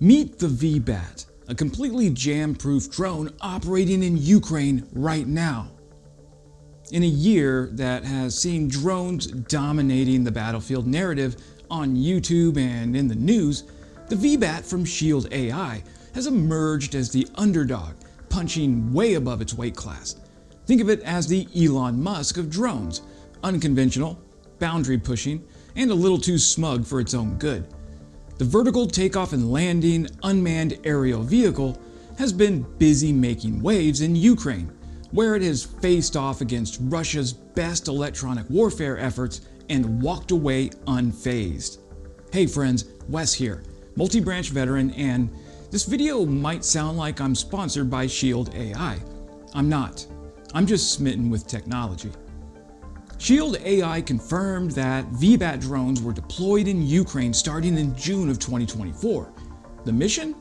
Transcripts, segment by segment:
Meet the VBAT, a completely jam-proof drone operating in Ukraine right now. In a year that has seen drones dominating the battlefield narrative on YouTube and in the news, the VBAT from Shield AI has emerged as the underdog, punching way above its weight class. Think of it as the Elon Musk of drones, unconventional, boundary pushing, and a little too smug for its own good. The vertical takeoff and landing unmanned aerial vehicle has been busy making waves in Ukraine, where it has faced off against Russia's best electronic warfare efforts and walked away unfazed. Hey friends, Wes here, multi-branch veteran and this video might sound like I'm sponsored by Shield AI. I'm not. I'm just smitten with technology. Shield AI confirmed that VBAT drones were deployed in Ukraine starting in June of 2024. The mission?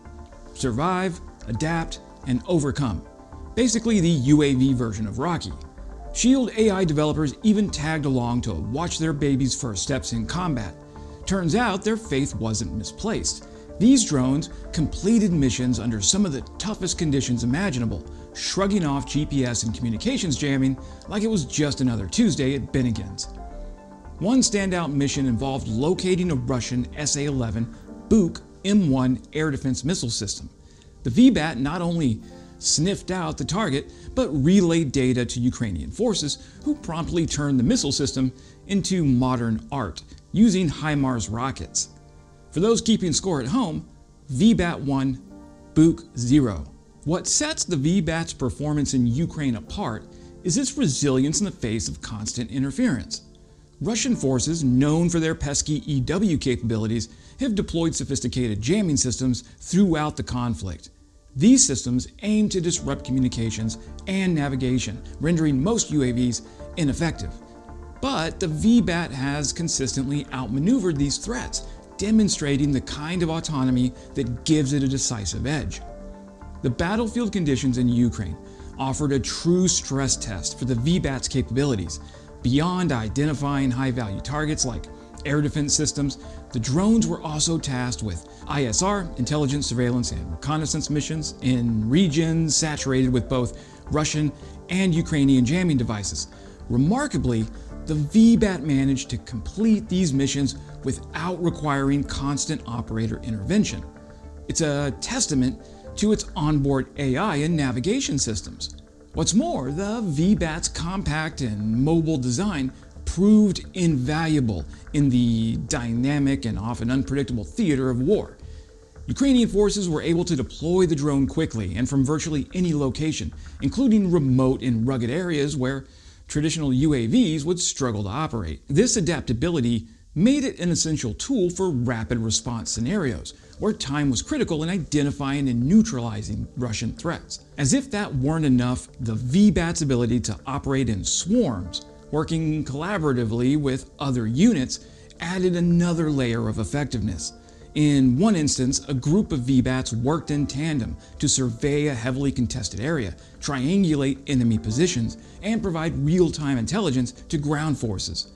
Survive, adapt, and overcome. Basically the UAV version of Rocky. Shield AI developers even tagged along to watch their baby's first steps in combat. Turns out their faith wasn't misplaced. These drones completed missions under some of the toughest conditions imaginable, shrugging off GPS and communications jamming like it was just another Tuesday at Bennigan's. One standout mission involved locating a Russian SA-11 Buk M1 air defense missile system. The VBAT not only sniffed out the target, but relayed data to Ukrainian forces who promptly turned the missile system into modern art using HIMARS rockets. For those keeping score at home, VBAT 1, Buk 0. What sets the VBAT's performance in Ukraine apart is its resilience in the face of constant interference. Russian forces, known for their pesky EW capabilities, have deployed sophisticated jamming systems throughout the conflict. These systems aim to disrupt communications and navigation, rendering most UAVs ineffective. But the VBAT has consistently outmaneuvered these threats, demonstrating the kind of autonomy that gives it a decisive edge. The battlefield conditions in Ukraine offered a true stress test for the VBAT's capabilities. Beyond identifying high-value targets like air defense systems, the drones were also tasked with ISR, intelligence, surveillance, and reconnaissance missions in regions saturated with both Russian and Ukrainian jamming devices. Remarkably, the VBAT managed to complete these missions without requiring constant operator intervention. It's a testament to its onboard AI and navigation systems. What's more, the VBAT's compact and mobile design proved invaluable in the dynamic and often unpredictable theater of war. Ukrainian forces were able to deploy the drone quickly and from virtually any location, including remote and rugged areas where traditional UAVs would struggle to operate. This adaptability made it an essential tool for rapid response scenarios, where time was critical in identifying and neutralizing Russian threats. As if that weren't enough, the VBAT's ability to operate in swarms, working collaboratively with other units, added another layer of effectiveness. In one instance, a group of VBATs worked in tandem to survey a heavily contested area, triangulate enemy positions, and provide real-time intelligence to ground forces.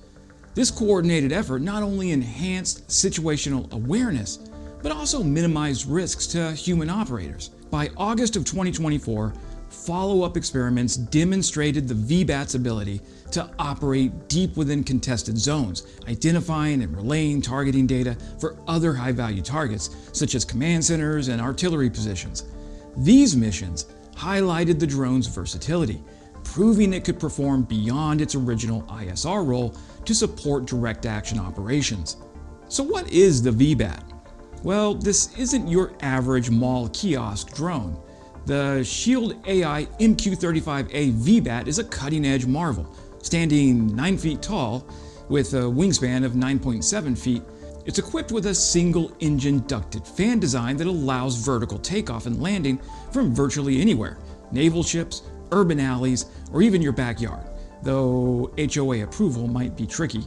This coordinated effort not only enhanced situational awareness, but also minimized risks to human operators. By August of 2024, follow-up experiments demonstrated the VBAT's ability to operate deep within contested zones, identifying and relaying targeting data for other high-value targets, such as command centers and artillery positions. These missions highlighted the drone's versatility, proving it could perform beyond its original ISR role to support direct action operations. So what is the VBAT? Well, this isn't your average mall kiosk drone. The Shield AI MQ-35A VBAT is a cutting-edge marvel, standing 9 feet tall with a wingspan of 9.7 feet. It's equipped with a single-engine ducted fan design that allows vertical takeoff and landing from virtually anywhere, naval ships, urban alleys, or even your backyard, though HOA approval might be tricky.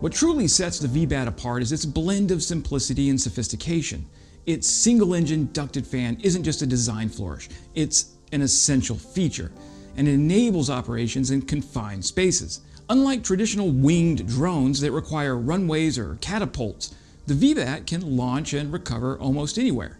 What truly sets the VBAT apart is its blend of simplicity and sophistication. Its single-engine ducted fan isn't just a design flourish, it's an essential feature, and it enables operations in confined spaces. Unlike traditional winged drones that require runways or catapults, the VBAT can launch and recover almost anywhere.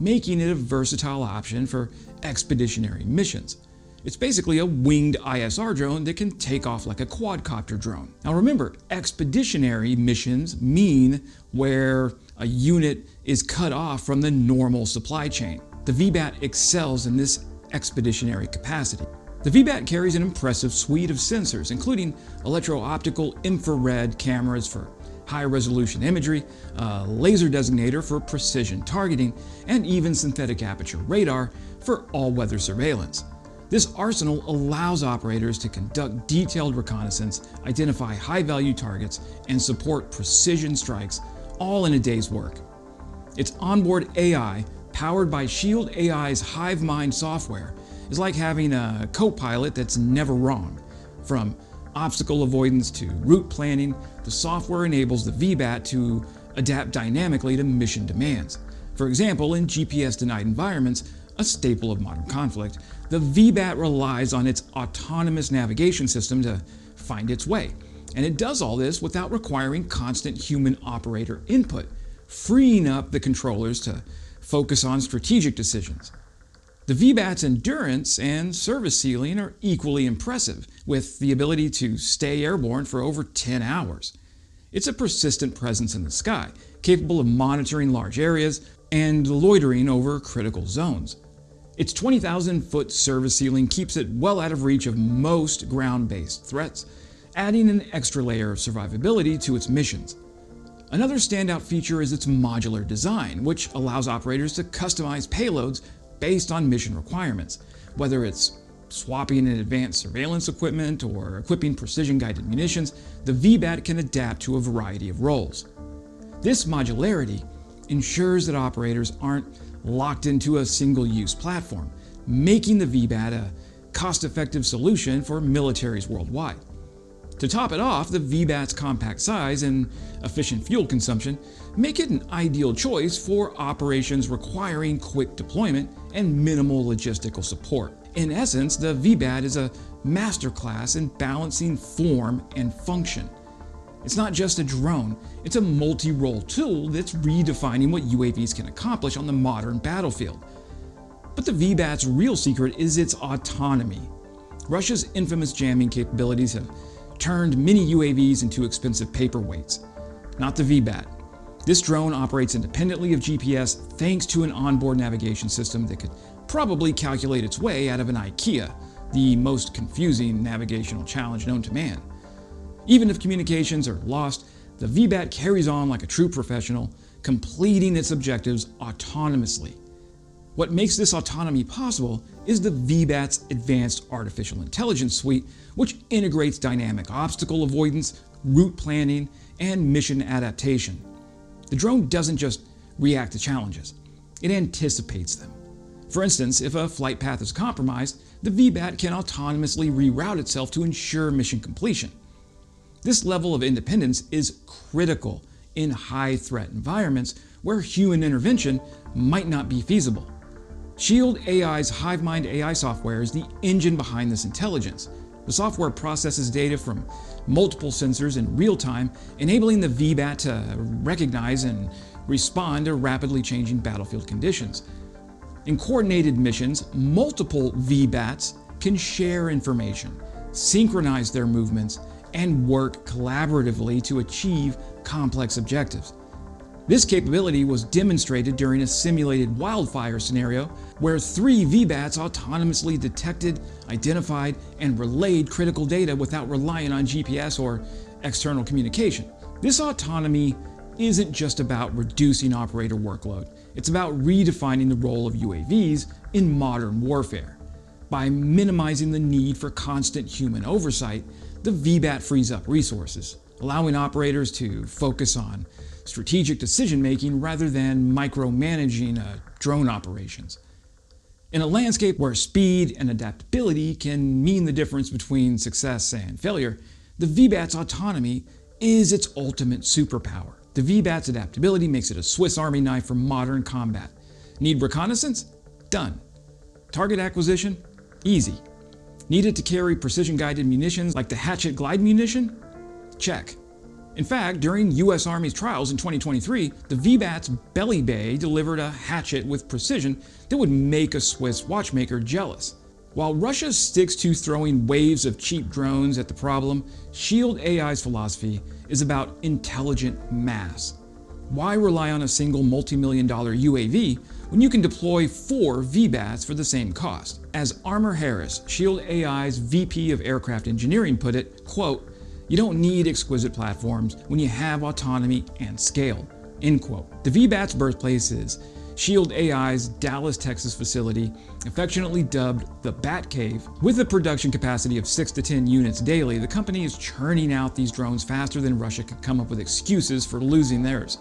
making it a versatile option for expeditionary missions. It's basically a winged ISR drone that can take off like a quadcopter drone. Now remember, expeditionary missions mean where a unit is cut off from the normal supply chain. The VBAT excels in this expeditionary capacity. The VBAT carries an impressive suite of sensors, including electro-optical infrared cameras for high resolution imagery, a laser designator for precision targeting, and even synthetic aperture radar for all weather surveillance. This arsenal allows operators to conduct detailed reconnaissance, identify high value targets, and support precision strikes all in a day's work. Its onboard AI, powered by Shield AI's HiveMind software, is like having a co-pilot that's never wrong. From obstacle avoidance to route planning, the software enables the VBAT to adapt dynamically to mission demands. For example, in GPS-denied environments, a staple of modern conflict, the VBAT relies on its autonomous navigation system to find its way. And it does all this without requiring constant human operator input, freeing up the controllers to focus on strategic decisions. The VBAT's endurance and service ceiling are equally impressive, with the ability to stay airborne for over 10 hours. It's a persistent presence in the sky, capable of monitoring large areas and loitering over critical zones. Its 20,000 foot service ceiling keeps it well out of reach of most ground based threats, adding an extra layer of survivability to its missions. Another standout feature is its modular design, which allows operators to customize payloads based on mission requirements, whether it's swapping in advanced surveillance equipment or equipping precision-guided munitions, the VBAT can adapt to a variety of roles. This modularity ensures that operators aren't locked into a single-use platform, making the VBAT a cost-effective solution for militaries worldwide. To top it off, the VBAT's compact size and efficient fuel consumption make it an ideal choice for operations requiring quick deployment and minimal logistical support. In essence, the VBAT is a masterclass in balancing form and function. It's not just a drone, it's a multi-role tool that's redefining what UAVs can accomplish on the modern battlefield. But the VBAT's real secret is its autonomy. Russia's infamous jamming capabilities have turned many UAVs into expensive paperweights. Not the VBAT. This drone operates independently of GPS thanks to an onboard navigation system that could probably calculate its way out of an IKEA, the most confusing navigational challenge known to man. Even if communications are lost, the VBAT carries on like a true professional, completing its objectives autonomously. What makes this autonomy possible is the VBAT's Advanced Artificial Intelligence Suite, which integrates dynamic obstacle avoidance, route planning, and mission adaptation. The drone doesn't just react to challenges, it anticipates them. For instance, if a flight path is compromised, the VBAT can autonomously reroute itself to ensure mission completion. This level of independence is critical in high threat environments where human intervention might not be feasible. Shield AI's HiveMind AI software is the engine behind this intelligence. The software processes data from multiple sensors in real time, enabling the VBAT to recognize and respond to rapidly changing battlefield conditions. In coordinated missions, multiple VBATs can share information, synchronize their movements, and work collaboratively to achieve complex objectives. This capability was demonstrated during a simulated wildfire scenario where three VBATs autonomously detected, identified, and relayed critical data without relying on GPS or external communication. This autonomy isn't just about reducing operator workload, it's about redefining the role of UAVs in modern warfare. By minimizing the need for constant human oversight, the VBAT frees up resources, allowing operators to focus on strategic decision making rather than micromanaging uh, drone operations. In a landscape where speed and adaptability can mean the difference between success and failure, the VBAT's autonomy is its ultimate superpower. The VBAT's adaptability makes it a Swiss Army knife for modern combat. Need reconnaissance? Done. Target acquisition? Easy. Need it to carry precision guided munitions like the Hatchet glide munition? Check. In fact, during US Army's trials in 2023, the VBAT's belly bay delivered a hatchet with precision that would make a Swiss watchmaker jealous. While Russia sticks to throwing waves of cheap drones at the problem, Shield AI's philosophy is about intelligent mass. Why rely on a single multi-million dollar UAV when you can deploy four VBATs for the same cost? As Armor Harris, Shield AI's VP of Aircraft Engineering put it, quote, you don't need exquisite platforms when you have autonomy and scale, end quote. The VBAT's birthplace is Shield AI's Dallas, Texas facility, affectionately dubbed the Bat Cave. With a production capacity of 6 to 10 units daily, the company is churning out these drones faster than Russia could come up with excuses for losing theirs.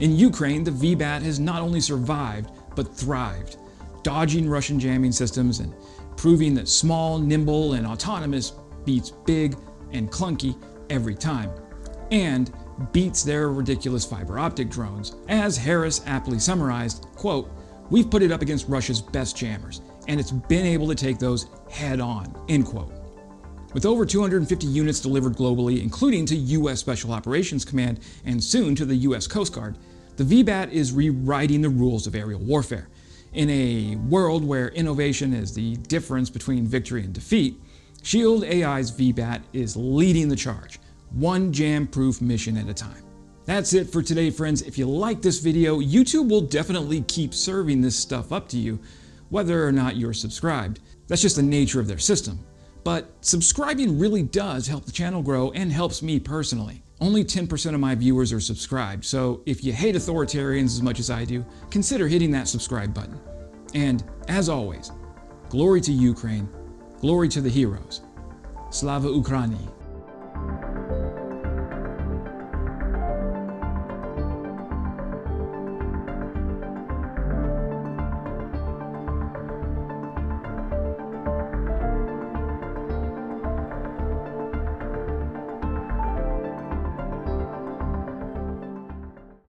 In Ukraine, the VBAT has not only survived, but thrived, dodging Russian jamming systems and proving that small, nimble, and autonomous beats big and clunky every time. And beats their ridiculous fiber optic drones. As Harris aptly summarized, quote, we've put it up against Russia's best jammers, and it's been able to take those head on, end quote. With over 250 units delivered globally, including to U.S. Special Operations Command and soon to the U.S. Coast Guard, the VBAT is rewriting the rules of aerial warfare. In a world where innovation is the difference between victory and defeat, Shield AI's VBAT is leading the charge, one jam-proof mission at a time. That's it for today, friends. If you like this video, YouTube will definitely keep serving this stuff up to you, whether or not you're subscribed. That's just the nature of their system. But subscribing really does help the channel grow and helps me personally. Only 10% of my viewers are subscribed, so if you hate authoritarians as much as I do, consider hitting that subscribe button. And as always, glory to Ukraine, glory to the heroes. Slava Ukraini.